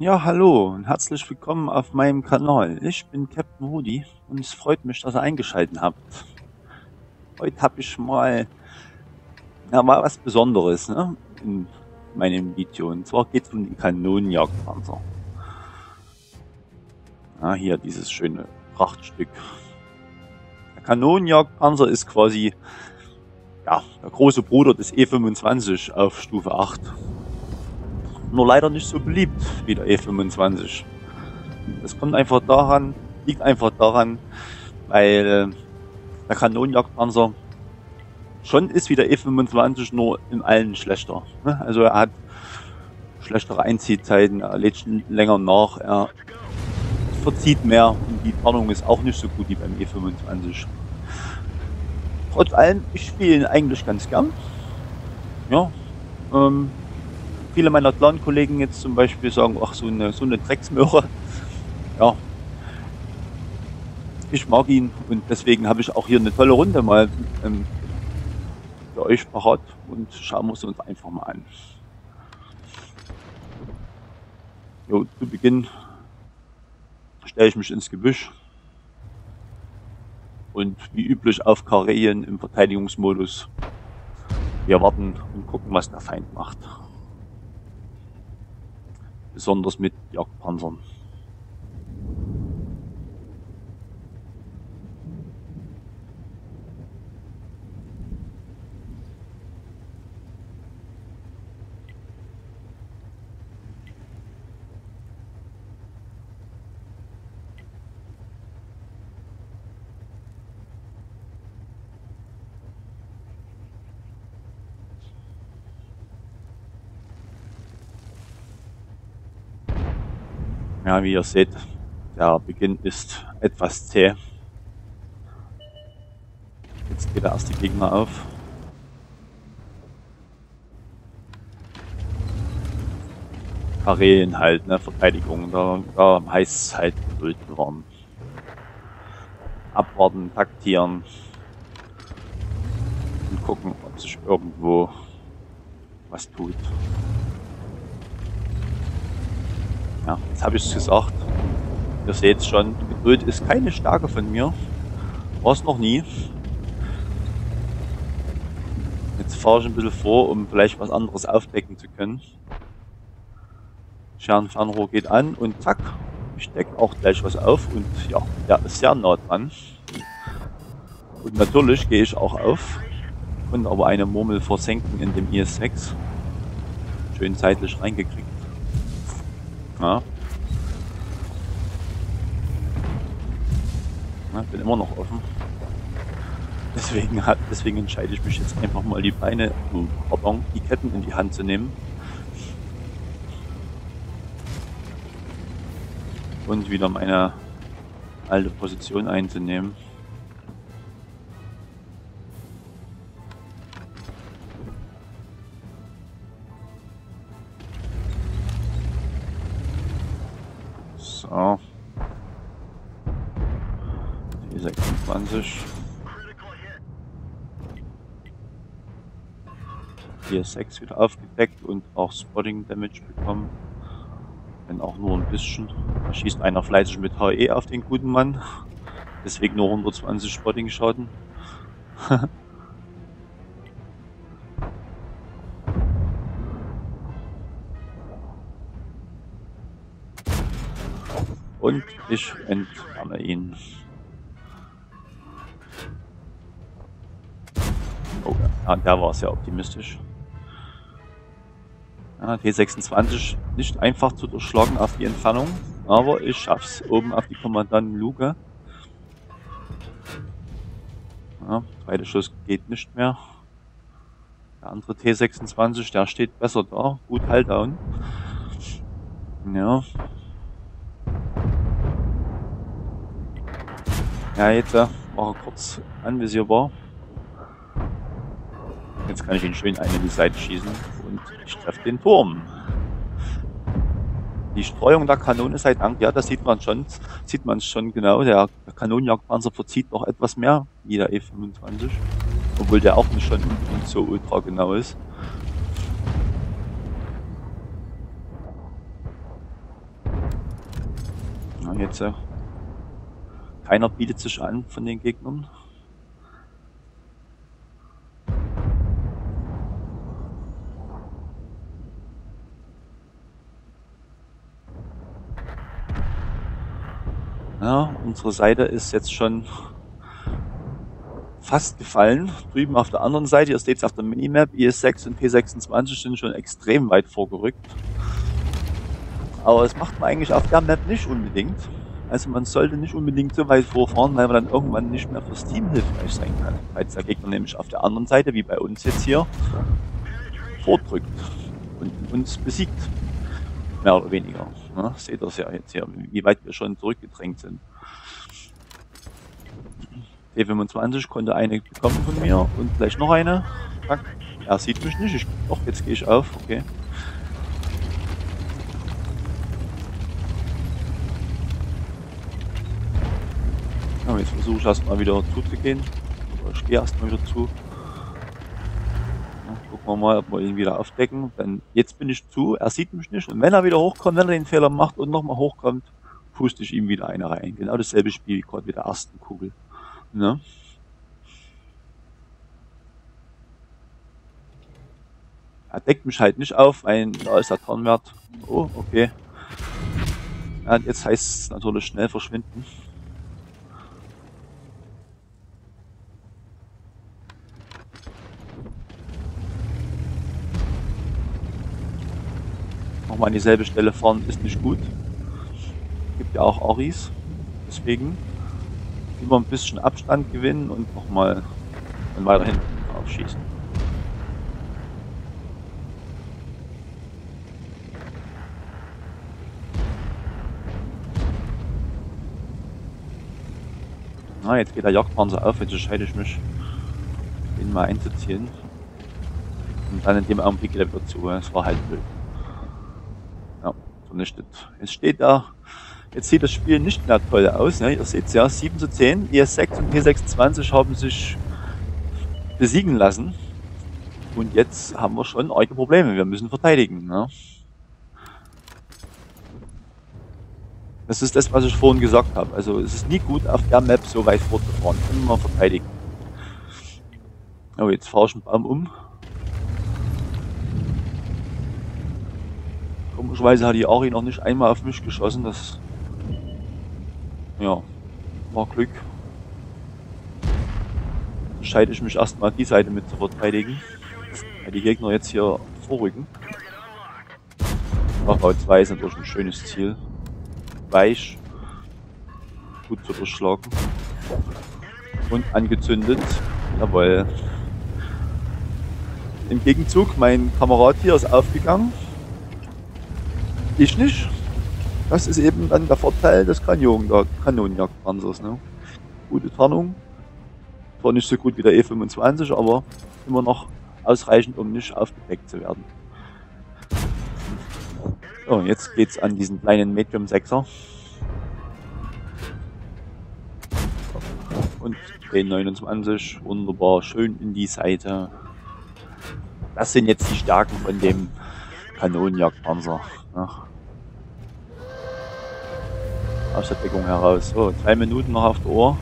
Ja, hallo und herzlich willkommen auf meinem Kanal. Ich bin Captain Rudi und es freut mich, dass ihr eingeschaltet habt. Heute habe ich mal, ja, mal was Besonderes ne, in meinem Video. Und zwar geht es um die Kanonenjagdpanzer. Ja, hier dieses schöne Prachtstück. Der Kanonenjagdpanzer ist quasi ja, der große Bruder des E25 auf Stufe 8 nur leider nicht so beliebt wie der E25. Das kommt einfach daran, liegt einfach daran, weil der Kanonenjagdpanzer schon ist wie der E25, nur in allen schlechter. Ne? Also er hat schlechtere Einziehzeiten, er lädt länger nach, er verzieht mehr und die Tarnung ist auch nicht so gut wie beim E25. Trotz allem, ich spiele ihn eigentlich ganz gern. Ja, ähm, viele meiner Clan-Kollegen jetzt zum Beispiel sagen, ach, so eine, so eine Drecksmöhre. Ja. Ich mag ihn und deswegen habe ich auch hier eine tolle Runde mal ähm, für euch parat und schauen wir es uns einfach mal an. Jo, zu Beginn stelle ich mich ins Gebüsch und wie üblich auf Kareen im Verteidigungsmodus. Wir warten und gucken, was der Feind macht besonders mit Jagdpanzern. Ja, wie ihr seht, der Beginn ist etwas zäh. Jetzt geht der erste Gegner auf. Karelen halt, ne, Verteidigung, da, da heißt es halt Geduld bewahren. Abwarten, taktieren und gucken, ob sich irgendwo was tut. Ja, jetzt habe ich es gesagt. Ihr seht schon, Geduld ist keine Stärke von mir. War es noch nie. Jetzt fahre ich ein bisschen vor, um vielleicht was anderes aufdecken zu können. Scherenfernrohr geht an und zack, ich decke auch gleich was auf und ja, der ist sehr nah dran. Und natürlich gehe ich auch auf und aber eine Murmel versenken in dem IS-6. Schön seitlich reingekriegt. Ja. ja bin immer noch offen. Deswegen, deswegen entscheide ich mich jetzt einfach mal die Beine, oh, pardon, die Ketten in die Hand zu nehmen. Und wieder meine alte Position einzunehmen. So. Die 26. Hier 6 wieder aufgedeckt und auch Spotting Damage bekommen. Wenn auch nur ein bisschen. Da schießt einer fleißig mit HE auf den guten Mann. Deswegen nur 120 Spotting Schaden. Und ich entferne ihn. Oh, ja, der war sehr optimistisch. Ja, T26 nicht einfach zu durchschlagen auf die Entfernung, aber ich schaff's oben auf die Kommandanten Luke. Ja, zweiter Schuss geht nicht mehr. Der andere T26, der steht besser da, gut Haltdown. Ja, Ja, jetzt äh, war er kurz anvisierbar. Jetzt kann ich ihn schön eine in die Seite schießen und ich treffe den Turm. Die Streuung der Kanone sei Dank, ja, das sieht man schon, sieht man schon genau. Der, der Kanonenjagdpanzer verzieht noch etwas mehr wie der E25, obwohl der auch nicht schon so ultra genau ist. Ja, jetzt äh, keiner bietet sich an von den Gegnern. Ja, unsere Seite ist jetzt schon fast gefallen. Drüben auf der anderen Seite, ihr seht es auf der Minimap, IS-6 und P26 sind schon extrem weit vorgerückt. Aber das macht man eigentlich auf der Map nicht unbedingt. Also man sollte nicht unbedingt so weit vorfahren, weil man dann irgendwann nicht mehr fürs Team hilfreich sein kann. Weil der Gegner nämlich auf der anderen Seite, wie bei uns jetzt hier, vordrückt und uns besiegt. Mehr oder weniger. Ne? Seht ihr ja jetzt hier, wie weit wir schon zurückgedrängt sind. T25 konnte eine bekommen von mir und gleich noch eine. Er sieht mich nicht. Ich, doch, jetzt gehe ich auf. Okay. Jetzt versuche ich erstmal wieder zuzugehen. Ich gehe erstmal wieder zu. Ja, gucken wir mal, ob wir ihn wieder aufdecken. Denn jetzt bin ich zu, er sieht mich nicht. Und wenn er wieder hochkommt, wenn er den Fehler macht und nochmal hochkommt, puste ich ihm wieder eine rein. Genau dasselbe Spiel wie gerade mit der ersten Kugel. Ne? Er deckt mich halt nicht auf, weil da ist der Tarnwert. Oh, okay. Ja, jetzt heißt es natürlich schnell verschwinden. Nochmal an dieselbe Stelle fahren ist nicht gut. Gibt ja auch Aris. Deswegen immer ein bisschen Abstand gewinnen und nochmal dann weiter hinten aufschießen. Na, jetzt geht der Jagdpanzer auf, jetzt entscheide ich mich, den mal einzuziehen. Und dann in dem Augenblick er wieder zu. Es war halt blöd. Vernichtet. Jetzt steht da Jetzt sieht das Spiel nicht mehr toll aus. Ne? Ihr seht ja, 7 zu 10. IS-6 und P26 haben sich besiegen lassen. Und jetzt haben wir schon arge Probleme. Wir müssen verteidigen. Ne? Das ist das, was ich vorhin gesagt habe. Also es ist nie gut, auf der Map so weit fortzufahren. Immer verteidigen. Oh, jetzt fahre ich einen Baum um. Komischerweise hat die Ari noch nicht einmal auf mich geschossen. Das ja, war Glück. Entscheide ich mich erstmal die Seite mit zu verteidigen, weil die Gegner jetzt hier vorrücken. Wachbau 2 ist natürlich ein schönes Ziel. Weich, gut zu durchschlagen und angezündet. Jawohl. Im Gegenzug, mein Kamerad hier ist aufgegangen. Ich nicht. Das ist eben dann der Vorteil des Kanonenjagdpanzers. Ne? Gute Tarnung. Zwar nicht so gut wie der E25, aber immer noch ausreichend, um nicht aufgedeckt zu werden. So, jetzt geht's an diesen kleinen Medium 6er. Und B29, wunderbar, schön in die Seite. Das sind jetzt die Stärken von dem Kanonenjagdpanzer. Ne? Aus der Deckung heraus. So, drei Minuten noch auf der Ohr.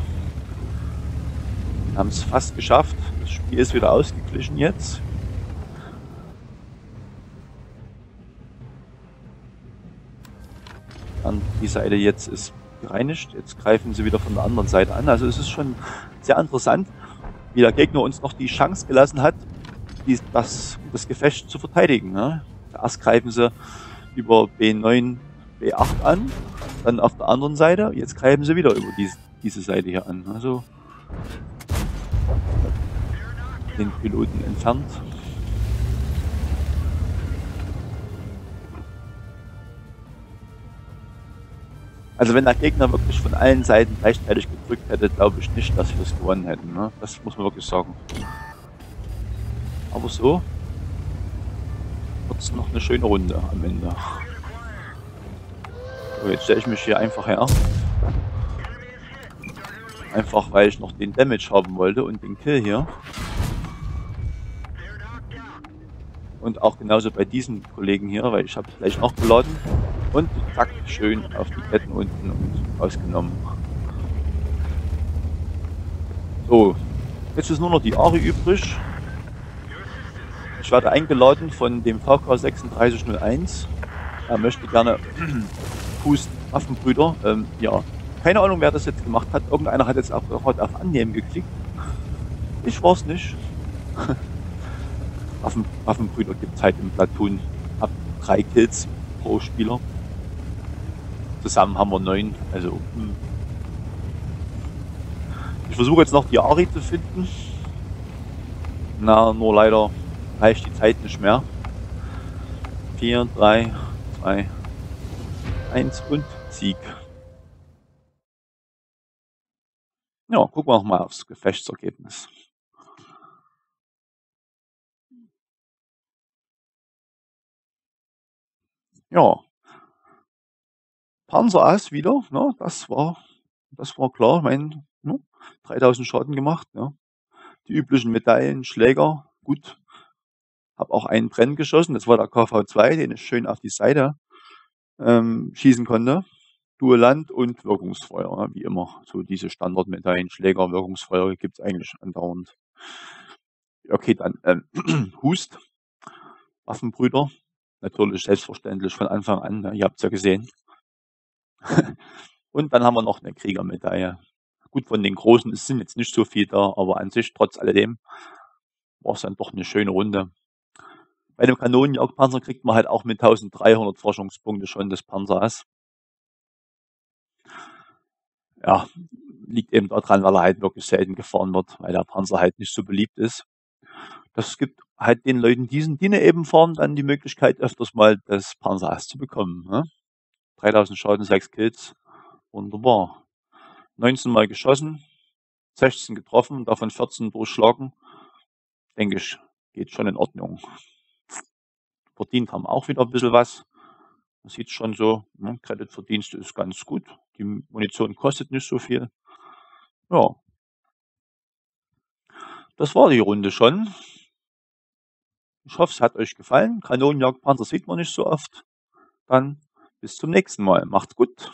Wir haben es fast geschafft. Das Spiel ist wieder ausgeglichen jetzt. Dann die Seite jetzt ist gereinigt. Jetzt greifen sie wieder von der anderen Seite an. Also es ist schon sehr interessant, wie der Gegner uns noch die Chance gelassen hat, die, das, das Gefecht zu verteidigen. Ne? Erst greifen sie über B9 B8 an, dann auf der anderen Seite, jetzt greifen sie wieder über dies, diese Seite hier an. Also den Piloten entfernt. Also wenn der Gegner wirklich von allen Seiten gleichzeitig gedrückt hätte, glaube ich nicht, dass wir es gewonnen hätten. Ne? Das muss man wirklich sagen. Aber so wird es noch eine schöne Runde am Ende. So, jetzt stelle ich mich hier einfach her. Einfach weil ich noch den Damage haben wollte und den Kill hier. Und auch genauso bei diesem Kollegen hier, weil ich habe gleich noch geladen. Und zack, schön auf die Ketten unten und ausgenommen. So, jetzt ist nur noch die Ari übrig. Ich werde eingeladen von dem VK 3601. Er möchte gerne Fuß. Ähm, ja, keine Ahnung, wer das jetzt gemacht hat. Irgendeiner hat jetzt auch gerade auf Annehmen geklickt. Ich war's nicht. Waffen, Waffenbrüder gibt es halt im Platoon ab drei Kills pro Spieler. Zusammen haben wir neun. Also hm. ich versuche jetzt noch die Ari zu finden. Na, nur leider reicht die Zeit nicht mehr. 4, 3, 2, 1 und Sieg. Ja, gucken wir noch mal aufs Gefechtsergebnis. Ja, Panzer Ass wieder, ne, das war, das war klar, mein, ne, 3000 Schaden gemacht, ja. Die üblichen Medaillen, Schläger, gut. Hab auch einen Brenn geschossen, das war der KV2, den ich schön auf die Seite ähm, schießen konnte. Duelland und Wirkungsfeuer, wie immer. So diese Standardmedaillen, Schläger, Wirkungsfeuer gibt's eigentlich andauernd. Okay, dann ähm, Hust, Waffenbrüder, natürlich selbstverständlich von Anfang an, ne, ihr habt's ja gesehen. und dann haben wir noch eine Kriegermedaille. Gut, von den Großen sind jetzt nicht so viel da, aber an sich, trotz alledem, war es dann doch eine schöne Runde. Bei dem Kanonenjagdpanzer kriegt man halt auch mit 1300 Forschungspunkte schon das Panzerass. Ja, liegt eben daran, weil er halt wirklich selten gefahren wird, weil der Panzer halt nicht so beliebt ist. Das gibt halt den Leuten, die diesen Dinge eben fahren, dann die Möglichkeit, öfters mal das Panzerass zu bekommen. Ne? 3000 Schaden, 6 Kills. Wunderbar. 19 Mal geschossen, 16 getroffen, davon 14 durchschlagen. Denke ich, geht schon in Ordnung. Verdient haben auch wieder ein bisschen was. Man sieht schon so, ne, Kreditverdienst ist ganz gut. Die Munition kostet nicht so viel. Ja. Das war die Runde schon. Ich hoffe, es hat euch gefallen. Kanonenjagdpanzer sieht man nicht so oft. Dann bis zum nächsten Mal. Macht's gut.